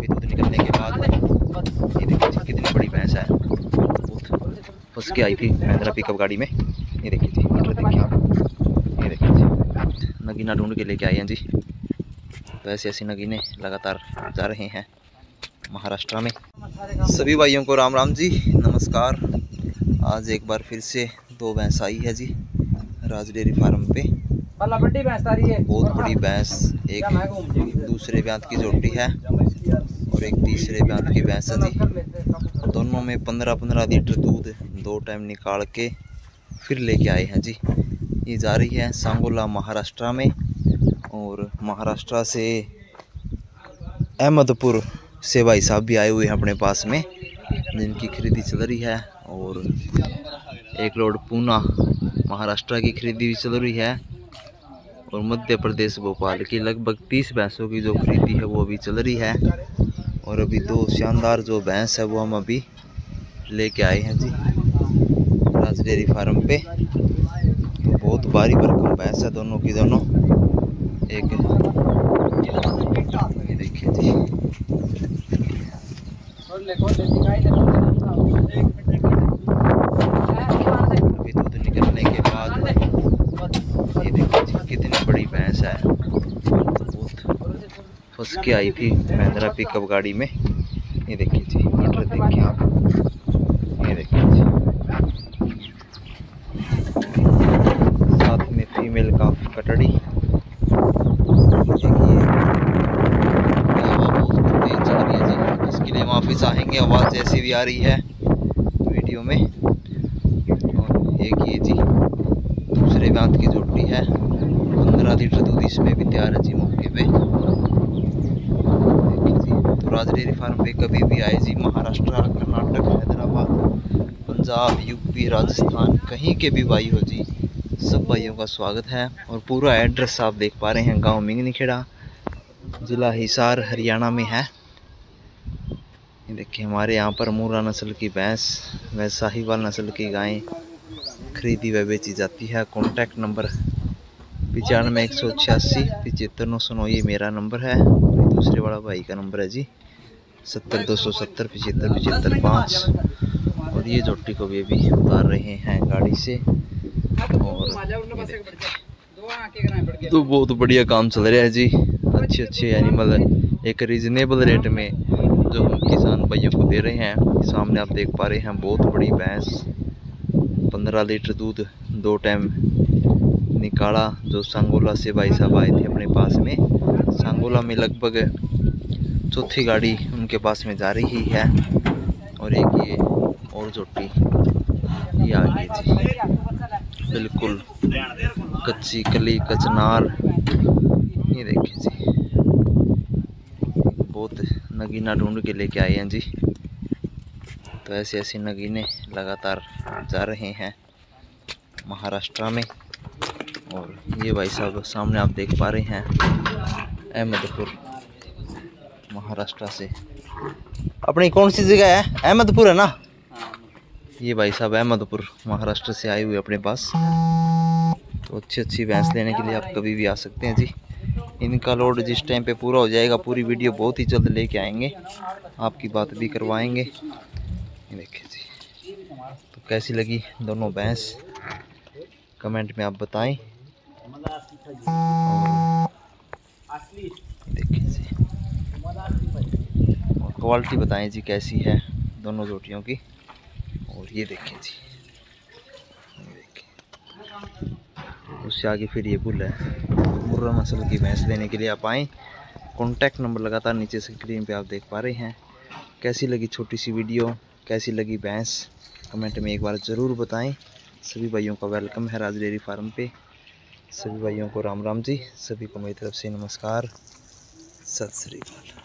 अभी दूध निकलने के बाद ये देखिए जी कितनी बड़ी भैंस है। बहुत फंस के आई थी महिंद्रा पिकअप गाड़ी में। ये देखिए जी मीटर देखिए आप। ये देखिए जी नगीना ढूंढ के लेके आए हैं जी। तो ऐसे ऐसी नगीने लगातार जा रहे हैं महाराष्ट्र में। सभी भाइयों को राम राम जी नमस्कार। आज एक बार फिर से दो भैंस आई है जी राज डेयरी फार्म पे। बड़ी भैंस है। बहुत बड़ी भैंस एक दूसरे ब्यांत की जोटी है। और एक तीसरे ब्यांत की भैंस जी दोनों में पंद्रह पंद्रह लीटर दूध दो टाइम निकाल के फिर लेके आए हैं जी। ये जा रही है सांगोला महाराष्ट्र में और महाराष्ट्र से अहमदपुर से भाई साहब भी आए हुए हैं अपने पास में जिनकी खरीदी चल रही है और एक लोड पूना महाराष्ट्र की खरीदी भी चल रही है और मध्य प्रदेश भोपाल की लगभग तीस भैंसों की जो खरीदी है वो अभी चल रही है। और अभी दो शानदार जो भैंस है वो हम अभी लेके आए हैं जी। राज डेयरी फार्म पे। तो बहुत भारी भरकम भैंस है दोनों की दोनों। एक देखिए जी अभी दूध निकलने के बाद ये देखिए जी कितनी बड़ी भैंस है बहुत फंस के आई थी महिंद्रा पिकअप गाड़ी में। ये देखिए जी मीटर देखिए आप। ये देखिए जी। साथ में फीमेल का कटड़ी। इसके लिए माफ़ी चाहेंगे आवाज़ जैसी भी आ रही है वीडियो में। और एक ये जी, दूसरे बात की जोटी है। पंद्रह लीटर दूध इसमें भी तैयार है जी मौके पे। देखिए राज डेयरी फार्म पे कभी भी आए जी। महाराष्ट्र, कर्नाटक, हैदराबाद, पंजाब, यूपी, राजस्थान, कहीं के भी भाई हो जी। सब भाइयों का स्वागत है और पूरा एड्रेस आप देख पा रहे हैं गाँव मिंगनी खेड़ा ज़िला हिसार, हरियाणा में है। देखिए, हमारे यहाँ पर मूरा नस्ल की भैंस व साहिवाल नस्ल की गायें खरीदी व बेची जाती है। कॉन्टैक्ट नंबर पचानवे एक सौ छियासी, पिचहत्तर नौ सौ नौ, ये मेरा नंबर है। दूसरे वाला भाई का नंबर है जी। सत्तर, दो सौ सत्तर, पिचहत्तर पिचहत्तर, पाँच। और ये जोटी को भी अभी उतार रहे हैं गाड़ी से। और तो बहुत बढ़िया काम चल रहा है जी। अच्छे अच्छे एनिमल एक रीजनेबल रेट में जो हम किसान भाइयों को दे रहे हैं। सामने आप देख पा रहे हैं, बहुत बड़ी भैंस। पंद्रह लीटर दूध दो टाइम निकाला, जो सांगोला से भाई साहब आए थे अपने पास में। सांगोला में लगभग चौथी गाड़ी उनके पास में जा रही है और एक ये और जोटी ये आ गई जी बिल्कुल कच्ची कली कचनार ये देखिए जी। बहुत नगीना ढूंढ के लेके आए हैं जी। तो ऐसे ऐसे नगीने लगातार जा रहे हैं महाराष्ट्र में। और ये भाई साहब सामने आप देख पा रहे हैं अहमदपुर। महाराष्ट्र से। अपनी कौन सी जगह है? अहमदपुर है ना? ये भाई साहब अहमदपुर, महाराष्ट्र से आए हुए अपने पास। तो अच्छी अच्छी भैंस लेने के लिए आप कभी भी आ सकते हैं जी। इनका लोड जिस टाइम पे पूरा हो जाएगा, पूरी वीडियो बहुत ही जल्द लेके आएँगे। आपकी बात भी करवाएँगे। देखिए जी। तो कैसी लगी दोनों भैंस? कमेंट में आप बताएँ। देखिए जी। क्वालिटी बताएँ जी, कैसी है दोनों रोटियों की? और ये देखिए जी। ये देखिए उससे आगे फिर ये पुल है। मुर्रा मसल की भैंस लेने के लिए आप आएँ। कॉन्टैक्ट नंबर लगातार नीचे स्क्रीन पे आप देख पा रहे हैं। कैसी लगी छोटी सी वीडियो कैसी लगी भैंस? कमेंट में एक बार ज़रूर बताएँ। सभी भाइयों का वेलकम है राज डेयरी फार्म पे। सभी भाइयों को राम राम जी। सभी को मेरी तरफ़ से नमस्कार। सत श्री अकाल।